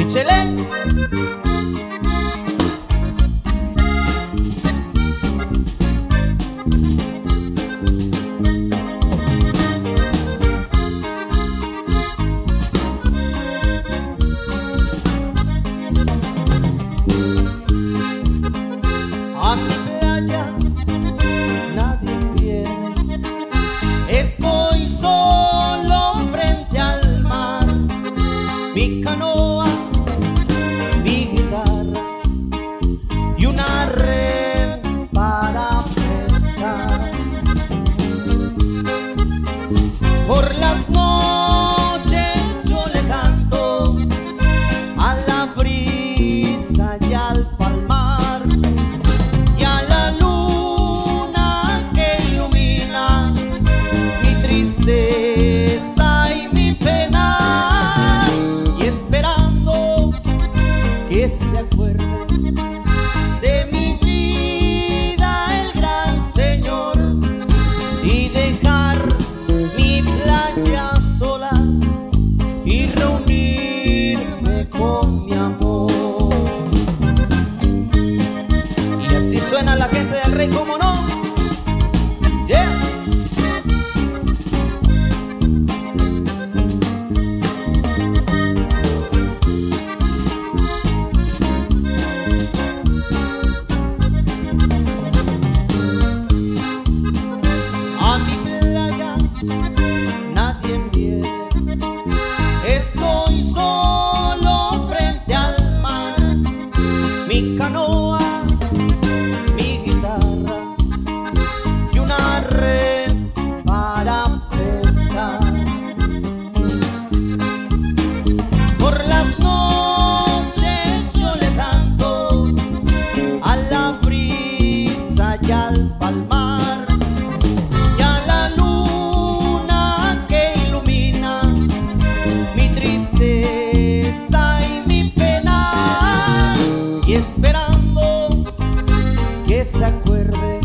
En la playa nadie viene. Es solo frente al mar. Suena la gente del rey, como no. Yeah. A mi playa que se acuerde